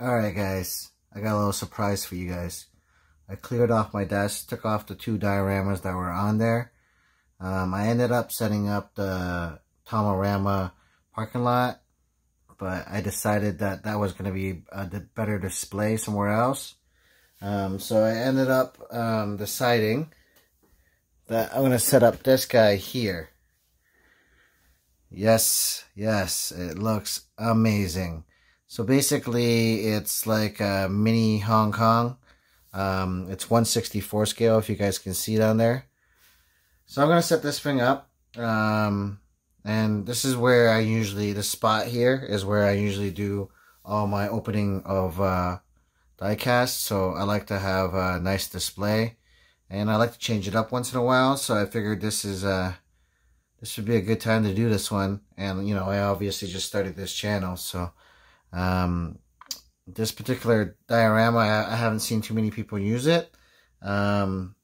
Alright guys, I got a little surprise for you guys. I cleared off my desk, took off the two dioramas that were on there. Um, I ended up setting up the Tomarama parking lot, but I decided that that was going to be a better display somewhere else. Um, so I ended up um, deciding that I'm going to set up this guy here. Yes, yes, it looks amazing. So basically, it's like a mini Hong Kong. Um, it's 164 scale, if you guys can see down there. So I'm going to set this thing up. Um, and this is where I usually, the spot here is where I usually do all my opening of uh, diecast. So I like to have a nice display. And I like to change it up once in a while. So I figured this is... Uh, this would be a good time to do this one. And, you know, I obviously just started this channel, so um, this particular diorama, I, I, haven't seen too many people use it. Um,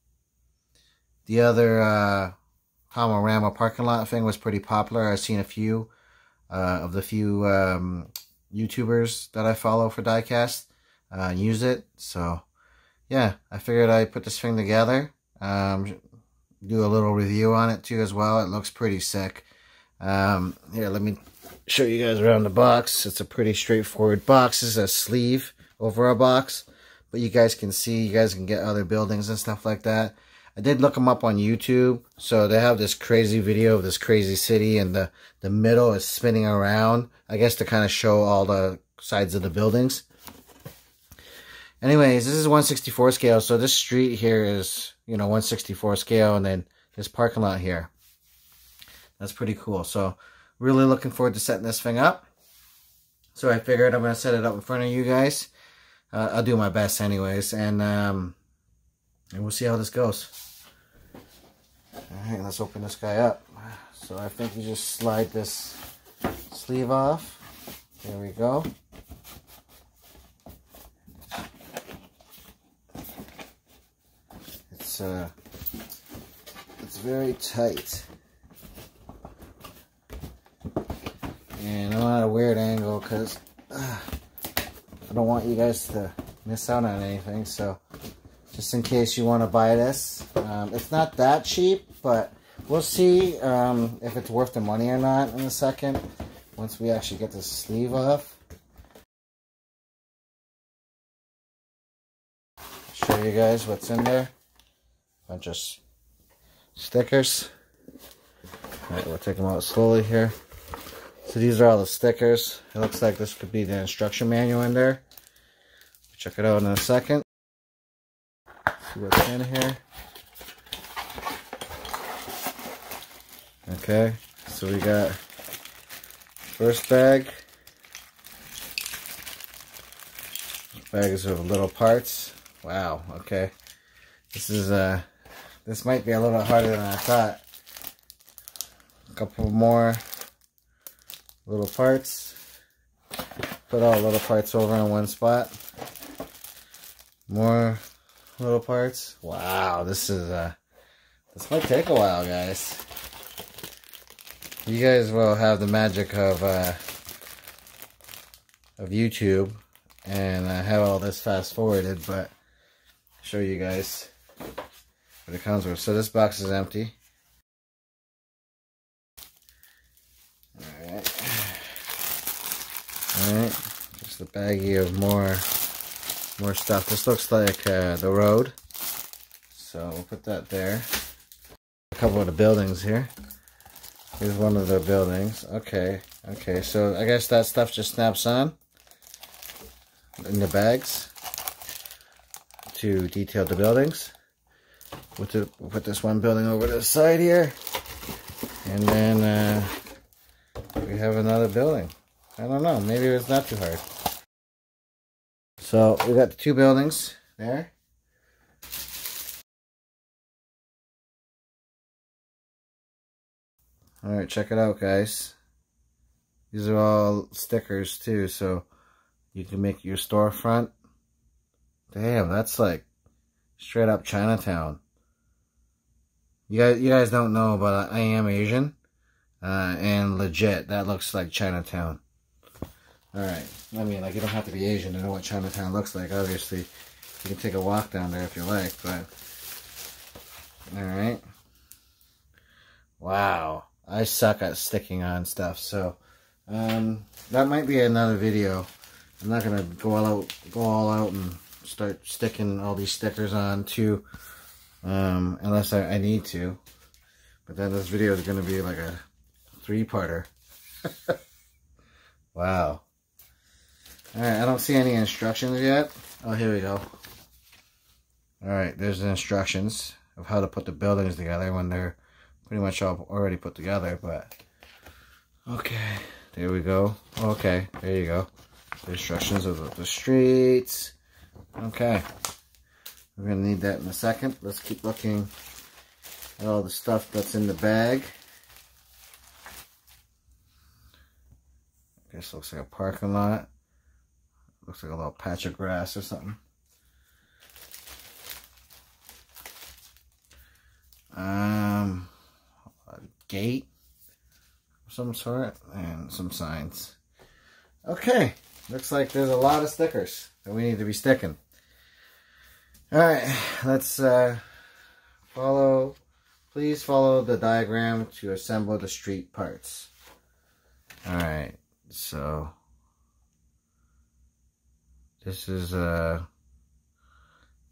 the other uh, Tomarama parking lot thing was pretty popular. I've seen a few uh, of the few um, YouTubers that I follow for diecast uh, use it. So, yeah, I figured I'd put this thing together. Um, do a little review on it too as well. It looks pretty sick. Um, here, let me show you guys around the box. It's a pretty straightforward box. This is a sleeve over a box. But you guys can see, you guys can get other buildings and stuff like that. I did look them up on YouTube. So they have this crazy video of this crazy city and the, the middle is spinning around. I guess to kind of show all the sides of the buildings. Anyways, this is 164 scale. So this street here is, you know, 164 scale. And then this parking lot here. That's pretty cool. So really looking forward to setting this thing up. So I figured I'm going to set it up in front of you guys. Uh, I'll do my best anyways. And, um, and we'll see how this goes. Alright, let's open this guy up. So I think you just slide this sleeve off. There we go. It's uh it's very tight. And I'm at a weird angle because uh, I don't want you guys to miss out on anything. So just in case you want to buy this, um, it's not that cheap, but we'll see um, if it's worth the money or not in a second once we actually get the sleeve off. Show you guys what's in there. Bunch of stickers. Alright, we'll take them out slowly here. So these are all the stickers. It looks like this could be the instruction manual in there. Check it out in a second. See what's in here. Okay, so we got first bag. Bags of little parts. Wow, okay. This is uh this might be a little harder than I thought. A couple more little parts. Put all little parts over in one spot. More little parts. Wow, this is uh this might take a while, guys. You guys will have the magic of uh of YouTube and I have all this fast forwarded, but show you guys what it comes with. So this box is empty. Alright. Just a baggie of more more stuff. This looks like uh, the road. So we'll put that there. A couple of the buildings here. Here's one of the buildings. Okay. Okay, so I guess that stuff just snaps on in the bags to detail the buildings. We'll, put this one building over to the side here. And then uh, we have another building. I don't know. Maybe it was not too hard. So we got the two buildings there. Alright, check it out guys. These are all stickers too, so you can make your storefront. Damn, that's like straight up Chinatown. You guys, you guys don't know, but I am Asian. Uh, and legit, that looks like Chinatown. Alright, I mean, like, you don't have to be Asian to know what Chinatown looks like. Obviously, you can take a walk down there if you like, but... Alright. Wow. I suck at sticking on stuff, so... Um, that might be another video. I'm not gonna go all out, go all out and start sticking all these stickers on too, um, unless I, I need to. But then this video is gonna be like a three-parter. wow. Alright, I don't see any instructions yet. Oh, here we go. Alright, there's the instructions of how to put the buildings together when they're pretty much all already put together, but... Okay, there we go. Okay, there you go. The instructions of the streets. Okay. We're going to need that in a second. Let's keep looking at all the stuff that's in the bag. This looks like a parking lot. Looks like a little patch of grass or something. Um, a gate of some sort and some signs. Okay, looks like there's a lot of stickers that we need to be sticking. All right, let's uh, follow. Please follow the diagram to assemble the street parts. All right, so this is, uh,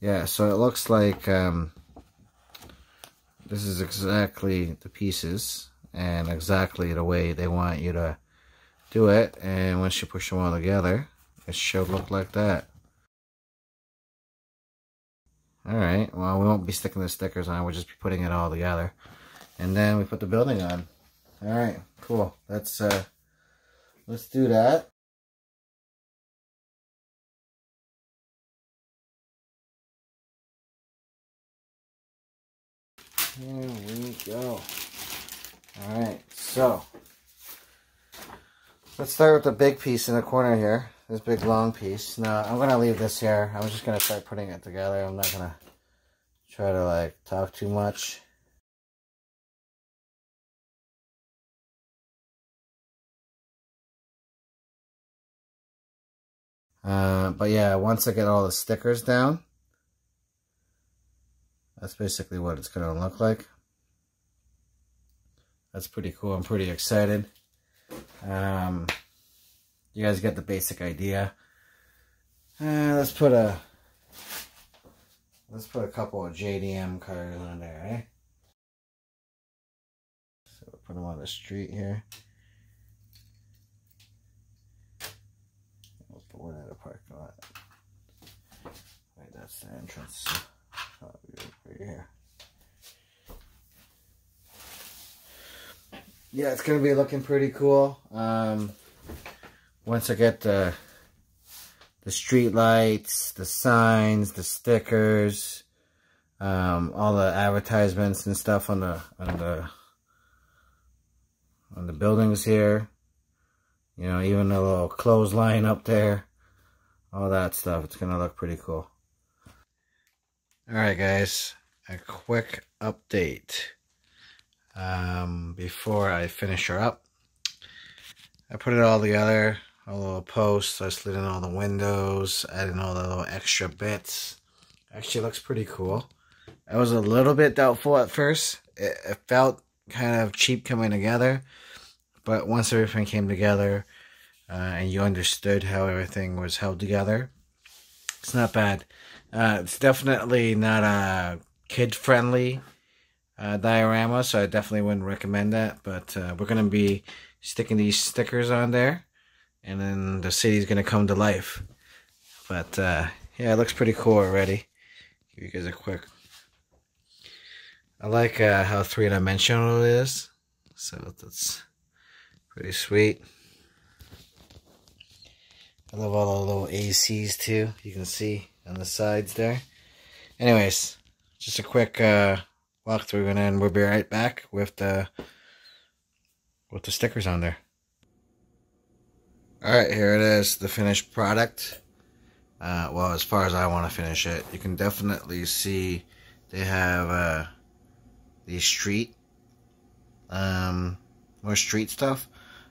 yeah, so it looks like um, this is exactly the pieces and exactly the way they want you to do it. And once you push them all together, it should look like that. Alright, well, we won't be sticking the stickers on. We'll just be putting it all together. And then we put the building on. Alright, cool. Let's, uh, let's do that. Here we go. Alright, so let's start with the big piece in the corner here. This big long piece. Now, I'm going to leave this here. I'm just going to start putting it together. I'm not going to try to like talk too much. Uh, but yeah, once I get all the stickers down, that's basically what it's going to look like. That's pretty cool. I'm pretty excited. Um, you guys get the basic idea. Uh, let's put a let's put a couple of JDM cars on there, eh? So put them on the street here. We'll put one in the parking lot. Right, that's the entrance right here. Yeah, it's gonna be looking pretty cool. Um, once I get the the street lights, the signs, the stickers, um, all the advertisements and stuff on the on the on the buildings here. You know, even a little clothesline up there. All that stuff. It's gonna look pretty cool. Alright guys, a quick update um, before I finish her up. I put it all together, a little post, I slid in all the windows, added all the little extra bits. Actually looks pretty cool. I was a little bit doubtful at first. It, it felt kind of cheap coming together, but once everything came together uh, and you understood how everything was held together, it's not bad. Uh, it's definitely not a kid-friendly uh, diorama, so I definitely wouldn't recommend that. But uh, we're to be sticking these stickers on there, and then the city's to come to life. But uh, yeah, it looks pretty cool already. Give you guys a quick... I like uh, how three-dimensional it is, so that's pretty sweet. I love all the little ACs too, you can see on the sides there. Anyways, just a quick uh, walkthrough and then we'll be right back with the with the stickers on there. Alright, here it is, the finished product. Uh, well, as far as I want to finish it, you can definitely see they have uh, the street, um, more street stuff.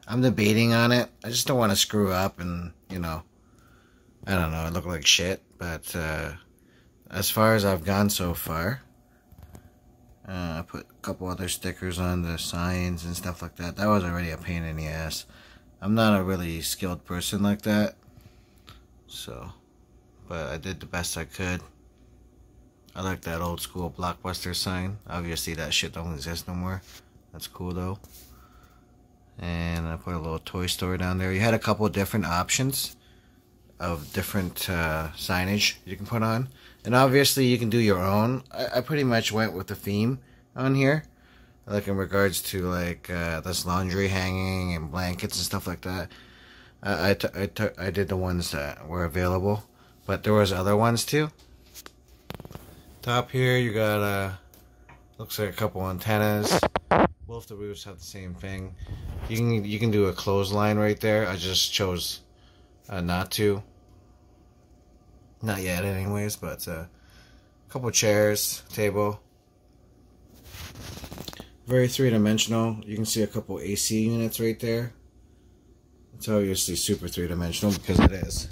I'm debating on it. I just don't want to screw up and, you know, I don't know, it look like shit. But uh, as far as I've gone so far, uh, I put a couple other stickers on the signs and stuff like that. That was already a pain in the ass. I'm not a really skilled person like that. So, but I did the best I could. I like that old school blockbuster sign. Obviously that shit don't exist no more. That's cool though. And I put a little toy store down there. You had a couple different options of different uh, signage you can put on. And obviously you can do your own. I, I pretty much went with the theme on here. Like in regards to like uh, this laundry hanging and blankets and stuff like that. I, I, t I, t I did the ones that were available. But there was other ones too. Top here, you got uh, looks like a couple antennas. Both the roofs have the same thing. You can you can do a clothesline right there. I just chose uh, not to. Not yet, anyways. But uh, a couple chairs, table. Very three dimensional. You can see a couple AC units right there. It's obviously super three dimensional because it is.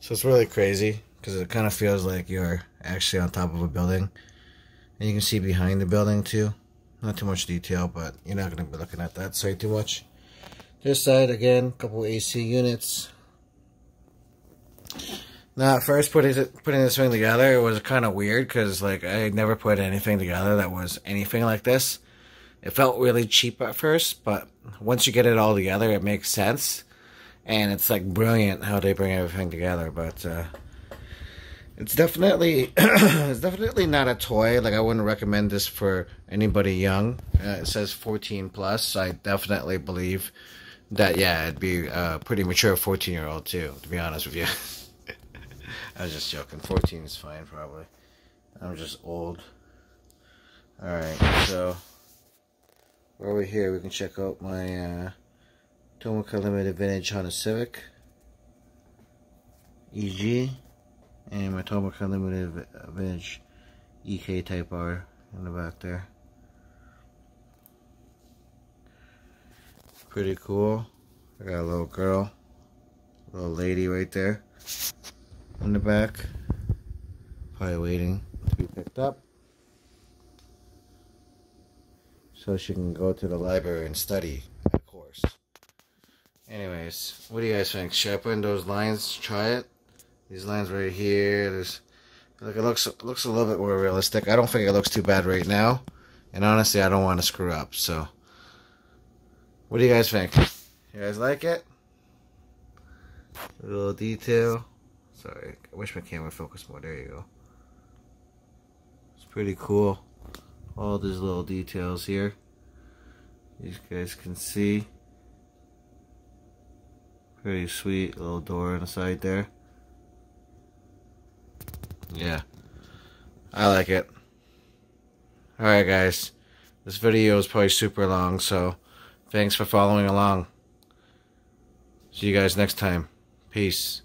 So it's really crazy because it kind of feels like you're actually on top of a building. And you can see behind the building too. Not too much detail, but you're not going to be looking at that side too much. This side, again, a couple AC units. Now, at first putting, putting this thing together, it was kind of weird because like I never put anything together that was anything like this. It felt really cheap at first, but once you get it all together, it makes sense. And it's like brilliant how they bring everything together, but uh, it's definitely it's definitely not a toy. Like I wouldn't recommend this for anybody young. Uh, it says 14 plus. I definitely believe that yeah, it'd be a pretty mature 14 year old too. To be honest with you, I was just joking. 14 is fine probably. I'm just old. All right, so over here we can check out my uh, Tomica Limited Vintage Honda Civic EG and my Tomica Limited Vintage EK Type R in the back there. Pretty cool. I got a little girl, little lady right there in the back. Probably waiting to be picked up. So she can go to the library and study, of course. Anyways, what do you guys think? Should I put in those lines? Try it? These lines right here. There's like it looks it looks a little bit more realistic. I don't think it looks too bad right now. And honestly, I don't want to screw up. So, what do you guys think? You guys like it? A little detail. Sorry, I wish my camera focused more. There you go. It's pretty cool. All these little details here. You guys can see. Pretty sweet little door on the side there. Yeah. I like it. Alright guys. This video is probably super long, so thanks for following along. See you guys next time. Peace.